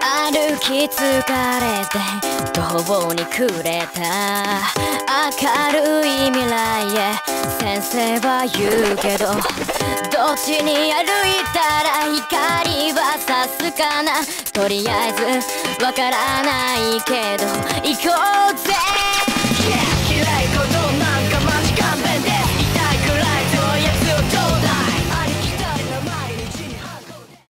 歩き疲れて途方に暮れた。明るい未来へ先生は言うけどどっちに歩いたら光はさすかな。とりあえずわからないけど行こう、